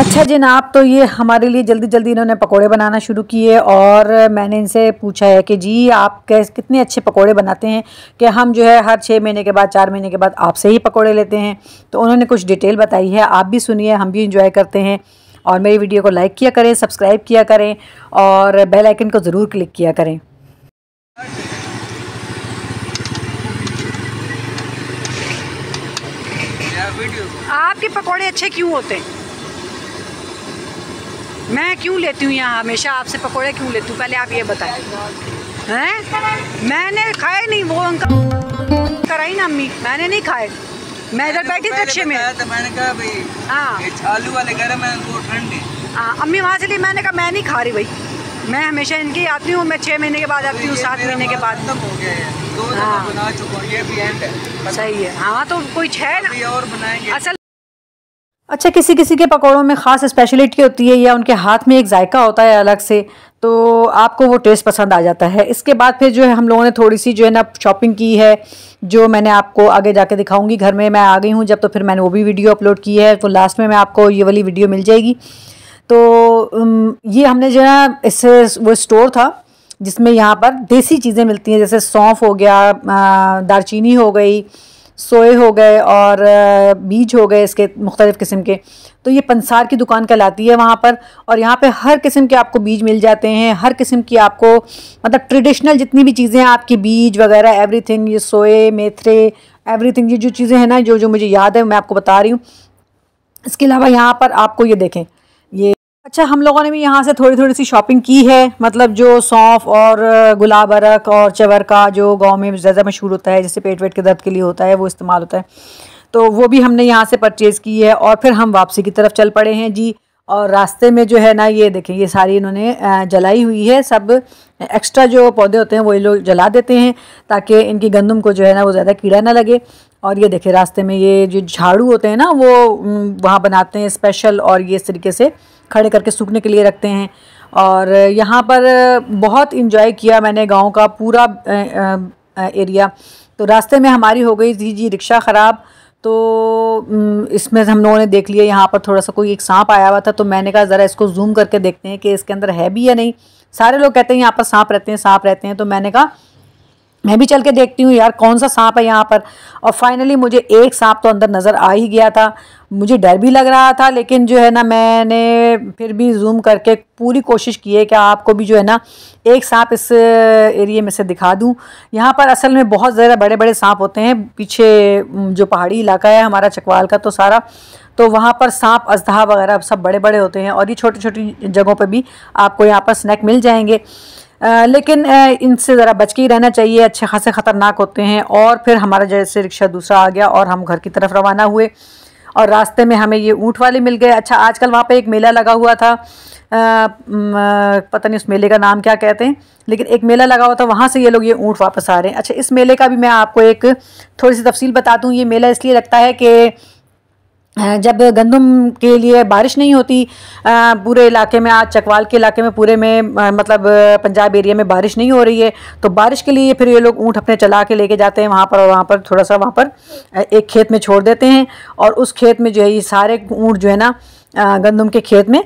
अच्छा जनाब तो ये हमारे लिए जल्दी जल्दी इन्होंने पकोड़े बनाना शुरू किए और मैंने इनसे पूछा है कि जी, आप कैस, कितने अच्छे पकोड़े बनाते हैं कि हम जो है हर छः महीने के बाद, चार महीने के बाद आपसे ही पकोड़े लेते हैं। तो उन्होंने कुछ डिटेल बताई है, आप भी सुनिए, हम भी इंजॉय करते हैं। और मेरी वीडियो को लाइक किया करें, सब्सक्राइब किया करें और बेल आइकन को ज़रूर क्लिक किया करें। आपके पकोड़े अच्छे क्यों होते हैं? मैं क्यों लेती हूँ यहाँ हमेशा? आपसे पकोड़े क्यों लेती हूँ? पहले आप ये बताएँ। हैं? मैंने खाए नहीं, वो अंकल कराई ना अम्मी। मैंने नहीं खाए। मैं इधर बैठी रिक्शे में। तो मैंने कहा भाई हाँ। आलू वाले गर्म है ठंड हाँ अम्मी वहाँ से ली मैंने कहा मैं नहीं खा रही भाई। मैं हमेशा इनकी आती हूँ मैं छः महीने के बाद आती हूँ सात महीने के बाद। खत्म हो गया है। दो हाँ। बना चुका ये भी एंड है। सही है। हाँ तो कोई है ना और बनाएँगे। असल अच्छा किसी किसी के पकौड़ों में ख़ास स्पेशलिटी होती है या उनके हाथ में एक जायका होता है अलग से तो आपको वो टेस्ट पसंद आ जाता है। इसके बाद फिर जो है हम लोगों ने थोड़ी सी जो है ना शॉपिंग की है जो मैंने आपको आगे जाके दिखाऊँगी घर में। मैं आ गई हूँ जब तो फिर मैंने वो भी वीडियो अपलोड की है तो लास्ट में मैं आपको ये वाली वीडियो मिल जाएगी। तो ये हमने जो है इससे वो स्टोर था जिसमें यहाँ पर देसी चीज़ें मिलती हैं जैसे सौंफ हो गया आ, दालचीनी हो गई सोए हो गए और बीज हो गए इसके, मुख्तलिफ़ किस्म के। तो ये पंसार की दुकान कहलाती है वहाँ पर और यहाँ पे हर किस्म के आपको बीज मिल जाते हैं, हर किस्म की आपको मतलब ट्रेडिशनल जितनी भी चीज़ें हैं, आपकी बीज वगैरह एवरीथिंग ये सोए, मेथरे एवरीथिंग ये जो चीज़ें हैं ना, जो जो मुझे याद है, मैं आपको बता रही हूँ। इसके अलावा यहाँ पर आपको ये देखें, ये अच्छा हम लोगों ने भी यहाँ से थोड़ी थोड़ी सी शॉपिंग की है मतलब जो सौंफ और गुलाब अरक और चवर का जो गाँव में ज़्यादा मशहूर होता है, जैसे पेट वेट के दर्द के लिए होता है, वो इस्तेमाल होता है। तो वो भी हमने यहाँ से परचेज़ की है और फिर हम वापसी की तरफ़ चल पड़े हैं, जी। और रास्ते में जो है ना, ये देखें, ये सारी इन्होंने जलाई हुई है, सब एक्स्ट्रा जो पौधे होते हैं, वो ये लोग जला देते हैं, ताकि इनकी गंदम को जो है ना, वो ज़्यादा कीड़ा ना लगे। और ये देखें, रास्ते में ये जो झाड़ू होते हैं ना, वो वहाँ बनाते हैं स्पेशल और ये इस तरीके से। खड़े करके सूखने के लिए रखते हैं। और यहाँ पर बहुत इंजॉय किया मैंने गाँव का पूरा एरिया तो रास्ते में हमारी हो गई थी जी रिक्शा ख़राब। तो इसमें हम लोगों ने देख लिया, यहाँ पर थोड़ा सा कोई एक सांप आया हुआ था। तो मैंने कहा, ज़रा इसको जूम करके देखते हैं कि इसके अंदर है भी या नहीं? सारे लोग कहते हैं, यहाँ पर सांप रहते हैं, सांप रहते हैं। तो मैंने कहा मैं भी चल के देखती हूँ यार, कौन सा सांप है यहाँ पर। और फाइनली मुझे एक सांप तो अंदर नज़र आ ही गया था। मुझे डर भी लग रहा था, लेकिन जो है ना, मैंने फिर भी जूम करके पूरी कोशिश की है कि आपको भी जो है ना, एक सांप इस एरिया में से दिखा दूँ। यहाँ पर असल में बहुत ज़्यादा बड़े बड़े सांप होते हैं। पीछे जो पहाड़ी इलाका है, हमारा चकवाल का तो सारा तो वहाँ पर सांप, अजधा वगैरह सब बड़े बड़े होते हैं। और ये छोटी छोटी जगहों पर भी आपको यहाँ पर स्नैक मिल जाएँगे। लेकिन इनसे ज़रा बच के ही रहना चाहिए अच्छे खासे ख़तरनाक होते हैं और फिर हमारा जैसे रिक्शा दूसरा आ गया और हम घर की तरफ़ रवाना हुए और रास्ते में हमें ये ऊँट वाले मिल गए। अच्छा आजकल वहाँ पे एक मेला लगा हुआ था। अ, पता नहीं उस मेले का नाम क्या कहते हैं लेकिन एक मेला लगा हुआ था वहाँ से ये लोग ये ऊँट वापस आ रहे हैं। अच्छा इस मेले का भी मैं आपको एक थोड़ी सी तफसील बता दूँ। ये मेला इसलिए लगता है कि जब गंदम के लिए बारिश नहीं होती पूरे इलाके में, आज चकवाल के इलाके में, पूरे में मतलब पंजाब एरिया में बारिश नहीं हो रही है तो बारिश के लिए फिर ये लोग ऊँट अपने चला के लेके जाते हैं वहाँ पर और वहाँ पर थोड़ा सा वहाँ पर एक खेत में छोड़ देते हैं और उस खेत में जो है, ये सारे ऊँट जो है ना गंदम के खेत में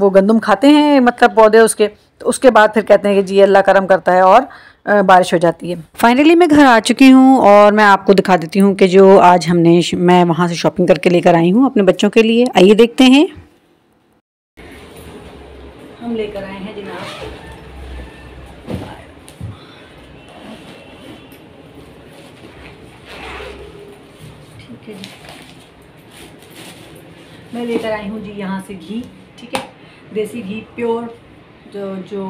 वो गंदम खाते हैं मतलब पौधे उसके तो उसके बाद फिर कहते हैं कि जी अल्लाह करम करता है और बारिश हो जाती है। फाइनली मैं घर आ चुकी हूँ और मैं आपको दिखा देती हूँ कि जो आज हमने मैं वहाँ से शॉपिंग करके लेकर आई हूँ अपने बच्चों के लिए। आइए देखते हैं। हम लेकर आए हैं जनाब ठीक है जी। मैं लेकर आई हूँ जी यहाँ से घी, ठीक है? देसी घी प्योर जो जो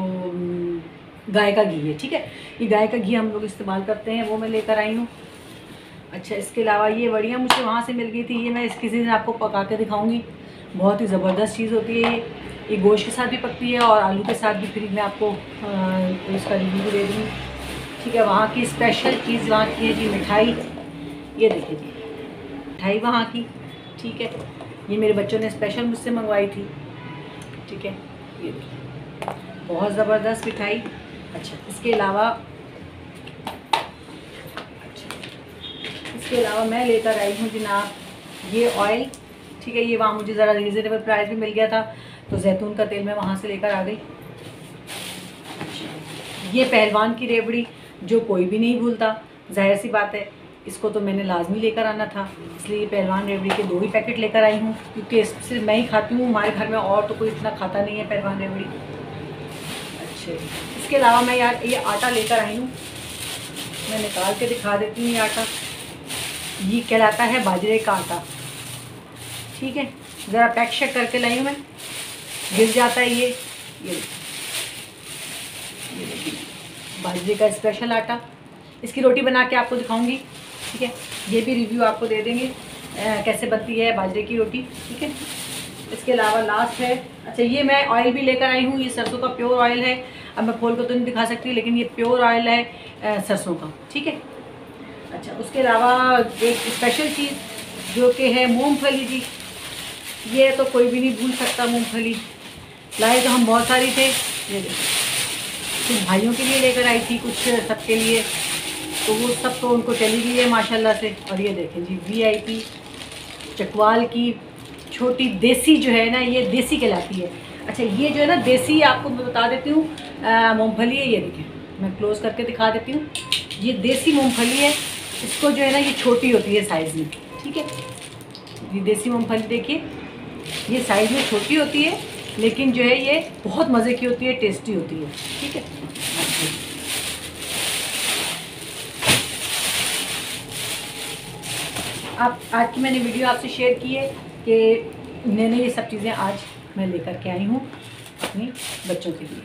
गाय का घी है, ठीक है? ये गाय का घी हम लोग इस्तेमाल करते हैं, वो मैं लेकर आई हूँ। अच्छा इसके अलावा ये बढ़िया मुझे वहाँ से मिल गई थी, ये मैं इस किसी दिन आपको पका के दिखाऊँगी। बहुत ही ज़बरदस्त चीज़ होती है ये। ये गोश्त के साथ भी पकती है और आलू के साथ भी, फिर मैं आपको इसका रिव्यू दे दूँगी। ठीक है, वहाँ की स्पेशल चीज़ वहाँ की है जी, मिठाई। ये देखिए जी, मिठाई वहाँ की, ठीक है? ये मेरे बच्चों ने स्पेशल मुझसे मंगवाई थी, ठीक है? ये बहुत ज़बरदस्त मिठाई। अच्छा इसके अलावा अच्छा इसके अलावा मैं लेकर आई हूँ जनाब ये ऑयल ठीक है, ये वहाँ मुझे ज़रा रीज़नेबल प्राइस भी मिल गया था तो जैतून का तेल मैं वहाँ से लेकर आ गई। ये पहलवान की रेवड़ी, जो कोई भी नहीं भूलता, ज़ाहिर सी बात है, इसको तो मैंने लाजमी लेकर आना था, इसलिए पहलवान रेवड़ी के दो ही पैकेट लेकर आई हूँ, क्योंकि सिर्फ़ मैं ही खाती हूँ, हमारे घर में और तो कोई इतना खाता नहीं है पहलवान रेवड़ी। अच्छे। इसके अलावा मैं यार ये आटा लेकर आई हूँ। मैं निकाल के दिखा देती हूँ ये आटा। ये कहलाता है बाजरे का आटा। ठीक है? ज़रा पैक शेक करके लाई हूँ मैं। गिर जाता है ये। ये बाजरे का स्पेशल आटा। इसकी रोटी बना के आपको दिखाऊँगी। ठीक है? ये भी रिव्यू आपको दे देंगे। आ, कैसे बनती है बाजरे की रोटी। ठीक है? इसके अलावा लास्ट है। अच्छा ये मैं ऑयल भी लेकर आई हूँ, ये सरसों का प्योर ऑयल है। अब मैं खोल को तो नहीं दिखा सकती, लेकिन ये प्योर ऑयल है सरसों का, ठीक है? अच्छा उसके अलावा एक स्पेशल चीज़ जो कि है मूँगफली जी। ये तो कोई भी नहीं भूल सकता मूँगफली। लाए तो हम बहुत सारी थे। कुछ भाइयों के लिए लेकर आई थी, कुछ सबके लिए। तो वो सब तो उनको चली गई है, माशाल्लाह से। और ये देखें जी वीआईपी चकवाल की छोटी देसी जो है ना, ये देसी कहलाती है। अच्छा ये जो है ना, देसी आपको मैं बता देती हूँ मूँगफली है, ये देखें मैं क्लोज करके दिखा देती हूँ। ये देसी मूँगफली है, इसको जो है ना, ये छोटी होती है साइज़ में, ठीक है? ये देसी मूँगफली देखिए, ये साइज़ में छोटी होती है, लेकिन जो है, ये बहुत मज़े की होती है टेस्टी होती है, ठीक है? आप आज की मैंने वीडियो आपसे शेयर की है। कि मैंने ये सब चीज़ें आज मैं लेकर के आई हूँ अपने बच्चों के लिए।